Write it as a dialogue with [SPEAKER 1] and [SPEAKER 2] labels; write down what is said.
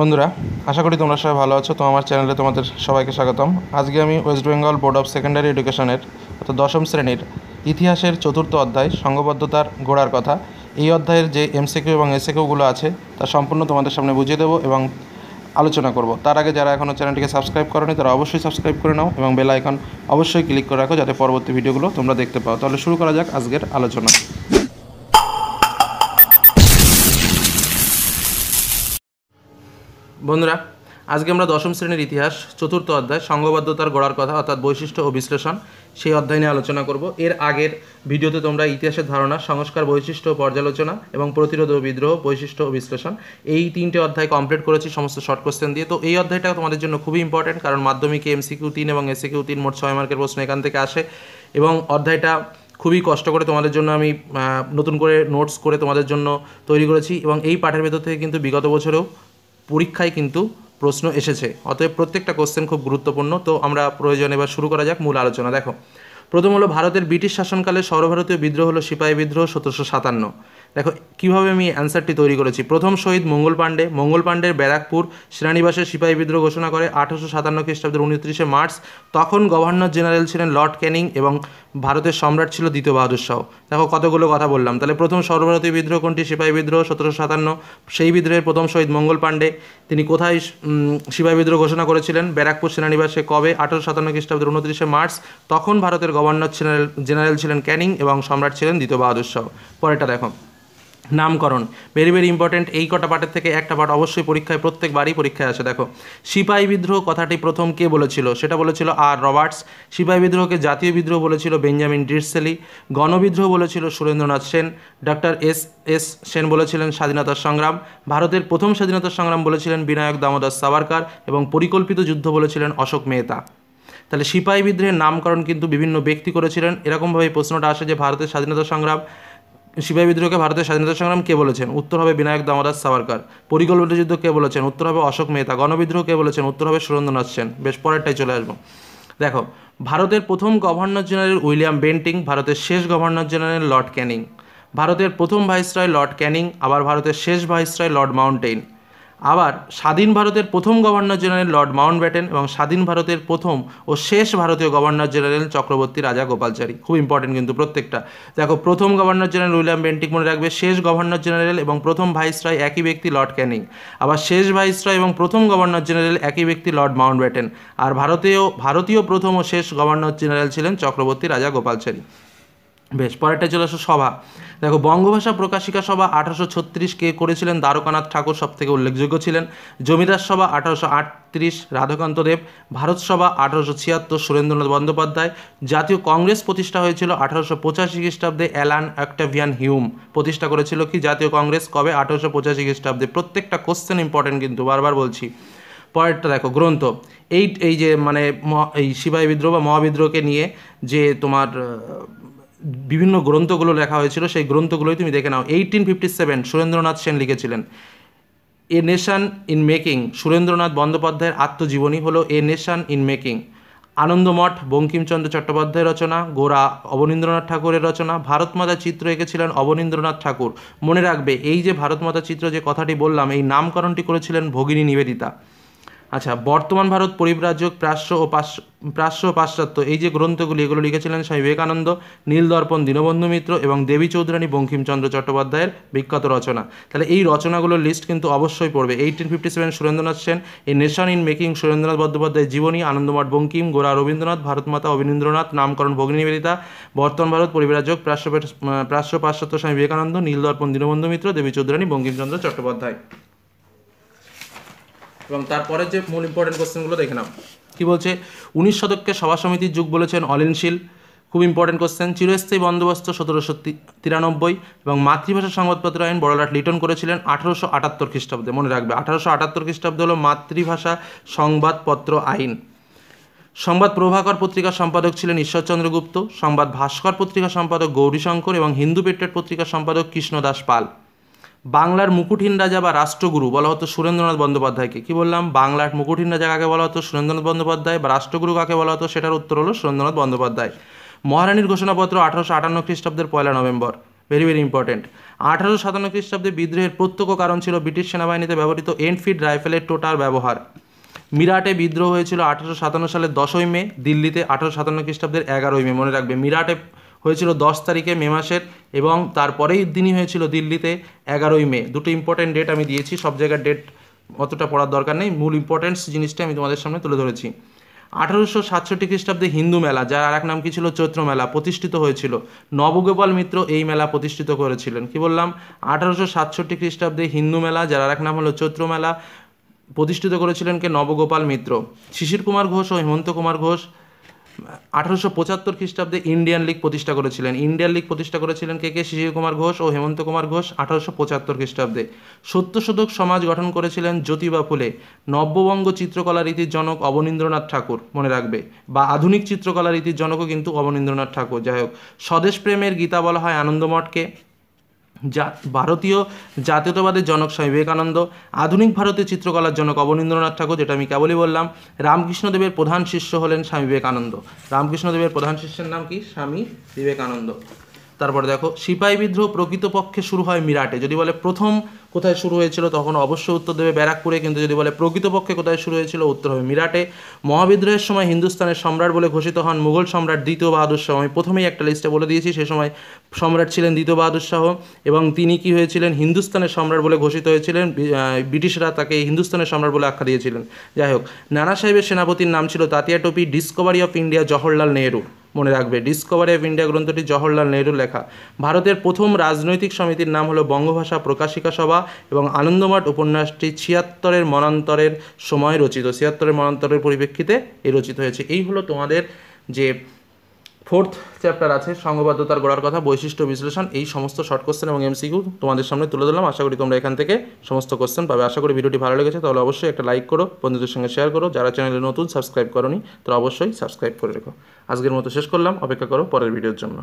[SPEAKER 1] বন্ধুরা, আশা করি তোমরা সবাই ভালো আছো। তো আমার চ্যানেলে তোমাদের সবাইকে স্বাগতম। আজকে আমি west Bengal board of secondary এডুকেশনের অর্থাৎ দশম শ্রেণির ইতিহাসের চতুর্থ অধ্যায় সংঘবদ্ধতার গোড়ার কথা। এই অধ্যায়ের যে এমসিকিউ এবং এসিকিউগুলো আছে, তা সম্পূর্ণ তোমাদের সামনে বুঝিয়ে দেবো এবং আলোচনা করব। তার আগে যারা এখনও চ্যানেলটিকে সাবস্ক্রাইব করনি, তারা অবশ্যই সাবস্ক্রাইব করে নাও এবং বেল আইকন অবশ্যই ক্লিক করে রাখো, যাতে পরবর্তী ভিডিওগুলো তোমরা দেখতে পাও। তাহলে শুরু করা যাক আজকের আলোচনা। বন্ধুরা, আজকে আমরা দশম শ্রেণির ইতিহাস, চতুর্থ অধ্যায়, সংঘবদ্ধতার গড়ার কথা অর্থাৎ বৈশিষ্ট্য ও বিশ্লেষণ সেই অধ্যায় নিয়ে আলোচনা করব। এর আগের ভিডিওতে তোমরা ইতিহাসের ধারণা, সংস্কার বৈশিষ্ট্য পর্যালোচনা এবং প্রতিরোধ ও বিদ্রোহ, বৈশিষ্ট্য ও বিশ্লেষণ এই তিনটে অধ্যায় কমপ্লিট করেছি সমস্ত শর্ট কোশ্চেন দিয়ে। তো এই অধ্যায়টা তোমাদের জন্য খুবই ইম্পর্টেন্ট কারণ মাধ্যমিকে এমসিকিউ তিন এবং এসিকিউ তিন মোট ছয় মার্কের প্রশ্ন এখান থেকে আসে এবং অধ্যায়টা খুবই কষ্ট করে তোমাদের জন্য আমি নতুন করে নোটস করে তোমাদের জন্য তৈরি করেছি এবং এই পাঠের ভেতর থেকে কিন্তু বিগত বছরেও পরীক্ষায় কিন্তু প্রশ্ন এসেছে। অতএব প্রত্যেকটা কোশ্চেন খুব গুরুত্বপূর্ণ। তো আমরা প্রয়োজন এবার শুরু করা যাক মূল আলোচনা। দেখো, প্রথম হলো, ভারতের ব্রিটিশ শাসনকালে সর্বভারতীয় বিদ্রোহ হলো সিপাহী বিদ্রোহ সতেরোশো সাতান্ন। দেখো, কীভাবে আমি অ্যান্সারটি তৈরি করেছি? প্রথম শহীদ মঙ্গল পাণ্ডে, মঙ্গল পাণ্ডের ব্যারাকপুর সেনানিবাসে সিপাহী বিদ্রোহ ঘোষণা করে আঠারোশো সাতান্ন খ্রিস্টাব্দের উনত্রিশে মার্চ। তখন গভর্নর জেনারেল ছিলেন লর্ড ক্যানিং এবং ভারতের সম্রাট ছিল দ্বিতীয় বাহাদুর শাহ। দেখো, কতগুলো কথা বললাম। তাহলে প্রথম সর্বভারতীয় বিদ্রোহ কোনটি? সিপাহী বিদ্রোহ, সতেরোশো সাতান্ন। সেই বিদ্রোহের প্রথম শহীদ মঙ্গল পাণ্ডে। তিনি কোথায় সিপাহী বিদ্রোহ ঘোষণা করেছিলেন? ব্যারাকপুর সেনানিবাসে কবে? আঠারোশো সাতান্ন খ্রিস্টাব্দের উনত্রিশে মার্চ। তখন ভারতের গভর্নর জেনারেল জেনারেল ছিলেন ক্যানিং এবং সম্রাট ছিলেন দ্বিতীয় বাহাদুর শাহ। পরেরটা দেখো। নামকরণ। ভেরি ভেরি ইম্পর্টেন্ট এই কটা পাঠের থেকে একটা পাঠ অবশ্যই পরীক্ষায়, প্রত্যেকবারই পরীক্ষায় আসে। দেখো, সিপাহী বিদ্রোহ কথাটি প্রথম কে বলেছিল? সেটা বলেছিল আর রবার্টস। সিপাহী বিদ্রোহকে জাতীয় বিদ্রোহ বলেছিল বেঞ্জামিন ডিরসেলি। গণবিদ্রোহ বলেছিল Surendranath Sen. Doctor S S Sen বলেছিলেন স্বাধীনতা সংগ্রাম। ভারতের প্রথম স্বাধীনতা সংগ্রাম বলেছিলেন বিনায়ক দামোদর সাভারকার এবং পরিকল্পিত যুদ্ধ বলেছিলেন অশোক মেহতা। তাহলে সিপাহী বিদ্রোহের নামকরণ কিন্তু বিভিন্ন ব্যক্তি করেছিলেন। এরকমভাবে প্রশ্নটা আসে যে ভারতের স্বাধীনতা সংগ্রাম সিপাহী বিদ্রোহকে ভারতের স্বাধীনতা সংগ্রাম কে বলেছেন? উত্তর হবে বিনায়ক দামোদর সাভারকার। পরিকল্পিত যুদ্ধ কে বলেছেন? উত্তর হবে অশোক মেহতা। গণবিদ্রোহ কে বলেছেন? উত্তর হবে সুরেন্দ্রনাথ সেন। বেশ, পরেরটাই চলে আসব। দেখো, ভারতের প্রথম গভর্নর জেনারেল উইলিয়াম বেন্টিং, ভারতের শেষ গভর্নর জেনারেল লর্ড ক্যানিং। ভারতের প্রথম ভাইসরয় লর্ড ক্যানিং, আবার ভারতের শেষ ভাইসরয় লর্ড মাউন্টেইন। আবার স্বাধীন ভারতের প্রথম governor general lord Mountbatten এবং স্বাধীন ভারতের প্রথম ও শেষ ভারতীয় গভর্নর জেনারেল চক্রবর্তী রাজা গোপালচারী। খুব ইম্পর্টেন্ট কিন্তু প্রত্যেকটা। দেখো, প্রথম গভর্নর জেনারেল উইলিয়াম বেন্টিক মনে রাখবে, শেষ গভর্নর জেনারেল এবং প্রথম ভাইসরয় একই ব্যক্তি লর্ড ক্যানিং। আবার শেষ ভাইসরয় এবং প্রথম গভর্নর জেনারেল একই ব্যক্তি লর্ড মাউন্ট ব্যাটেন আর ভারতীয় ভারতীয় প্রথম ও শেষ গভর্নর জেনারেল ছিলেন চক্রবর্তী রাজা গোপালচারী। বেশ পরেরটা চলে আসো সভা। দেখো, বঙ্গভাষা প্রকাশিকা সভা আঠারোশো ছত্রিশ কে করেছিলেন দ্বারকানাথ ঠাকুর সব থেকে উল্লেখযোগ্য ছিলেন। জমিদার সভা আঠারোশো আটত্রিশ, রাধাকান্ত দেব। ভারত সভা আঠারোশো ছিয়াত্তর, সুরেন্দ্রনাথ বন্দ্যোপাধ্যায়। জাতীয় কংগ্রেস প্রতিষ্ঠা হয়েছিল আঠারোশো পঁচাশি খ্রিস্টাব্দে, অ্যালান অ্যাক্টাভিয়ান হিউম প্রতিষ্ঠা করেছিল কি? জাতীয় কংগ্রেস, কবে? আঠারোশো পঁচাশি খ্রিস্টাব্দে। প্রত্যেকটা কোশ্চেন ইম্পর্টেন্ট কিন্তু, বারবার বলছি। পরেরটা দেখো, গ্রন্থ। এই এই যে মানে এই সিপাহী বিদ্রোহ বা মহাবিদ্রোহকে নিয়ে যে তোমার বিভিন্ন গ্রন্থগুলো লেখা হয়েছিল, সেই গ্রন্থগুলোই তুমি দেখে নাও। Eighteen fifty seven Surendranath Sen লিখেছিলেন, a nation in making. Surendranath বন্দ্যোপাধ্যায়ের আত্মজীবনী হলো, a nation in making. Anandamath Bankimchandra চট্টোপাধ্যায়ের রচনা, গোরা অবনীন্দ্রনাথ ঠাকুরের রচনা ভারতমাতা চিত্র এঁকেছিলেন অবনীন্দ্রনাথ ঠাকুর। মনে রাখবে, এই যে ভারতমাতা চিত্র যে কথাটি বললাম, এই নামকরণটি করেছিলেন ভগিনী নিবেদিতা। আচ্ছা বর্তমান ভারত পরিব্রাজক প্রাশ্য ও প্রাশ্য ও পাশ্চাত্য, এই যে গ্রন্থগুলি, এগুলো লিখেছিলেন স্বামী বিবেকানন্দ, নীলদর্পণ, দীনবন্ধু মিত্র এবং দেবী চৌধুরানী বঙ্কিমচন্দ্র চট্টোপাধ্যায়ের বিখ্যাত রচনা। তাহলে এই রচনাগুলোর লিস্ট কিন্তু অবশ্যই পড়বে। Eighteen fifty seven Surendranath Sen, এই নেশন ইন মেকিং সুরেন্দ্রনাথ বন্দ্যোপাধ্যায়ের জীবনী, আনন্দমঠ বঙ্কিম, গোরা রবীন্দ্রনাথ, ভারতমাতা অবনীন্দ্রনাথ, নামকরণ ভগ্নী নিবেদিতা, বর্তমান ভারত পরিব্রাজক প্রাশ্য প্রাশ্য পাশ্চাত্য স্বামী বিবেকানন্দ, নীলদর্পণ, দীনবন্ধু মিত্র, দেবী চৌধুরানী, বঙ্কিমচন্দ্র চট্টোপাধ্যায়। এবং তারপরে যে মূল ইম্পর্টেন্ট কোশ্চেনগুলো দেখে নাও। কি বলছে? উনিশ শতককে সভা সমিতির যুগ বলেছেন অলিনশীল খুব ইম্পর্টেন্ট কোশ্চেন চিরস্থায়ী বন্দোবস্ত সতেরোশো তিরানব্বই এবং মাতৃভাষা সংবাদপত্র আইন বড়লাট লিটন করেছিলেন আঠারোশো আটাত্তর খ্রিস্টাব্দে। মনে রাখবে, আঠারোশো আটাত্তর খ্রিস্টাব্দে হলো মাতৃভাষা সংবাদপত্র আইন। সংবাদ প্রভাকর পত্রিকার সম্পাদক ছিলেন ঈশ্বরচন্দ্র গুপ্ত। সংবাদ ভাস্কর পত্রিকার সম্পাদক গৌরীশঙ্কর এবং হিন্দু পেট্রেট পত্রিকার সম্পাদক কৃষ্ণদাস পাল। বাংলার মুকুটহীন রাজা বা রাষ্ট্রগুরু বলা হতো সুরেন্দ্রনাথ বন্দ্যোপাধ্যায়কে। কি বললাম? বাংলার মুকুটহীন রাজা কাকে বলা হতো? সুরেন্দ্রনাথ বন্দ্যোপাধ্যায় বা রাষ্ট্রগুরু কাকে বলা হতো? সেটার উত্তর হলো সুরেন্দ্রনাথ বন্দ্যোপাধ্যায়। মহারানীর ঘোষণাপত্র আঠারোশো আটান্ন খ্রিস্টাব্দের পয়লা নভেম্বর। ভেরি ভেরি ইম্পর্টেন্ট আঠারোশো সাতান্ন খ্রিস্টাব্দে বিদ্রোহের প্রত্যক্ষ কারণ ছিল ব্রিটিশ সেনাবাহিনীতে ব্যবহৃত এনফিল্ড রাইফেলের টোটার ব্যবহার। মিরাটে বিদ্রোহ হয়েছিল আঠারোশো সাতান্ন সালের দশই মে, দিল্লিতে আঠারোশো সাতান্ন খ্রিস্টাব্দের এগারোই মে। মনে রাখবে, মিরাটে হয়েছিল দশ তারিখে মে মাসের এবং তারপরেই দিনই হয়েছিল দিল্লিতে এগারোই মে। দুটো ইম্পর্টেন্ট ডেট আমি দিয়েছি, সব জায়গার ডেট অতটা পড়ার দরকার নেই। মূল ইম্পর্টেন্স জিনিসটা আমি তোমাদের সামনে তুলে ধরেছি। আঠারোশো সাতষট্টি খ্রিস্টাব্দে হিন্দু মেলা, যার আর এক নাম কি ছিল? চৈত্র মেলা, প্রতিষ্ঠিত হয়েছিল। নবগোপাল মিত্র এই মেলা প্রতিষ্ঠিত করেছিলেন। কি বললাম? আঠারোশো সাতষট্টি খ্রিস্টাব্দে হিন্দু মেলা, যার আর এক নাম হলো চৈত্র মেলা, প্রতিষ্ঠিত করেছিলেন কে? নবগোপাল মিত্র। শিশির কুমার ঘোষ ও হেমন্ত কুমার ঘোষ আঠারোশো পঁচাত্তর খ্রিস্টাব্দে ইন্ডিয়ান লীগ প্রতিষ্ঠা করেছিলেন। ইন্ডিয়ান লীগ প্রতিষ্ঠা করেছিলেন কে কে? শিশির কুমার ঘোষ ও হেমন্ত কুমার ঘোষ আঠারোশো পঁচাত্তর খ্রিস্টাব্দে। সত্যশোধক সমাজ গঠন করেছিলেন জ্যোতিবা ফুলে। নব্যবঙ্গ চিত্রকলা রীতির জনক অবনীন্দ্রনাথ ঠাকুর, মনে রাখবে। বা আধুনিক চিত্রকলা রীতির জনকও কিন্তু অবনীন্দ্রনাথ ঠাকুর। যাই হোক, স্বদেশ প্রেমের গীতা বলা হয় আনন্দমঠকে। যা, ভারতীয় জাতীয়তাবাদের জনক স্বামী বিবেকানন্দ, আধুনিক ভারতীয় চিত্রকলার জনক অবনীন্দ্রনাথ ঠাকুর, যেটা আমি কেবলই বললাম, রামকৃষ্ণদেবের প্রধান শিষ্য হলেন স্বামী বিবেকানন্দ। রামকৃষ্ণদেবের প্রধান শিষ্যের নাম কি? স্বামী বিবেকানন্দ। তারপর দেখো, সিপাহী বিদ্রোহ প্রকৃতপক্ষে শুরু হয় মিরাটে, যদি বলে প্রথম কোথায় শুরু হয়েছিল, তখন অবশ্যই উত্তর দেবে ব্যারাকপুরে, কিন্তু যদি বলে প্রকৃতপক্ষে কোথায় শুরু হয়েছিল, উত্তর হবে মিরাটে। মহাবিদ্রোহের সময় হিন্দুস্তানের সম্রাট বলে ঘোষিত হন মুঘল সম্রাট দ্বিতীয় বাহাদুর শাহ। আমি প্রথমেই একটা লিস্টে বলে দিয়েছি, সে সময় সম্রাট ছিলেন দ্বিতীয় বাহাদুর শাহ এবং তিনি কি হয়েছিলেন? হিন্দুস্তানের সম্রাট বলে ঘোষিত হয়েছিলেন ব্রিটিশরা তাকে হিন্দুস্তানের সম্রাট বলে আখ্যা দিয়েছিলেন। যাই হোক, নানা সাহেবের সেনাপতির নাম ছিল Tatya Tope discovery of India Jawaharlal Nehru. মনে রাখবে। ডিসকভারি অফ ইন্ডিয়া গ্রন্থটি জওহরলাল নেহরুর লেখা। ভারতের প্রথম রাজনৈতিক সমিতির নাম হলো বঙ্গভাষা প্রকাশিকা সভা এবং আনন্দমঠ উপন্যাসটি ছিয়াত্তরের মনান্তরের সময় রচিত। ছিয়াত্তরের মনান্তরের পরিপ্রেক্ষিতে এ রচিত হয়েছে। এই হলো তোমাদের যে ফোর্থ চ্যাপ্টার আছে সংবাদতার গড়ার কথা, বৈশিষ্ট্য বিশ্লেষণ, এই সমস্ত শর্ট কোশ্চেন এবং এমসিকিউ তোমাদের সামনে তুলে দিলাম আশা করি তোমরা এখান থেকে সমস্ত কোশ্চেন পাবে। আশা করি ভিডিওটি ভালো লেগেছে, তাহলে অবশ্যই একটা লাইক করো, বন্ধুদের সঙ্গে শেয়ার করো। যারা চ্যানেলে নতুন সাবস্ক্রাইব করনি তো অবশ্যই সাবস্ক্রাইব করে রেখো। আজকের মতো শেষ করলাম, অপেক্ষা করো পরের ভিডিওর জন্য।